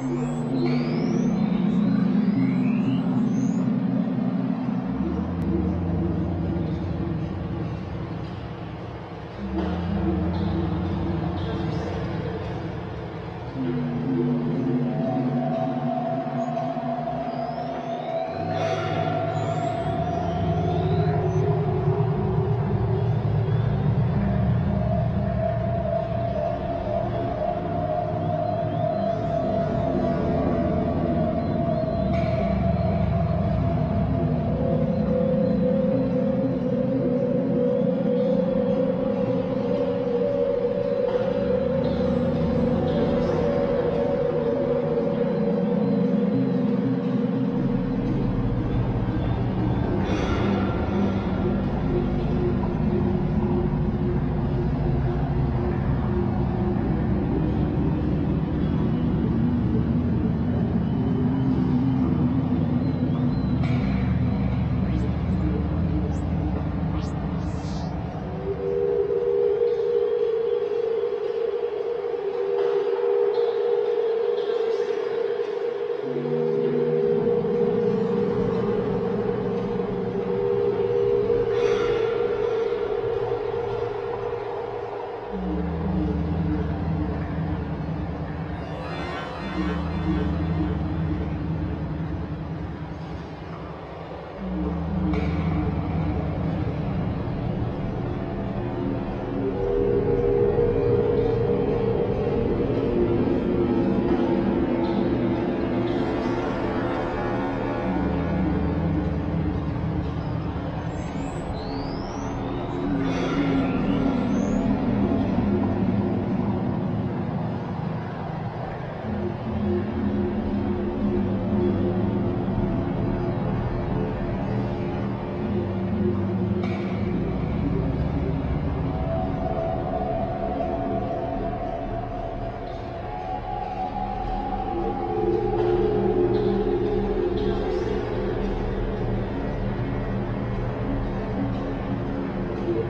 You.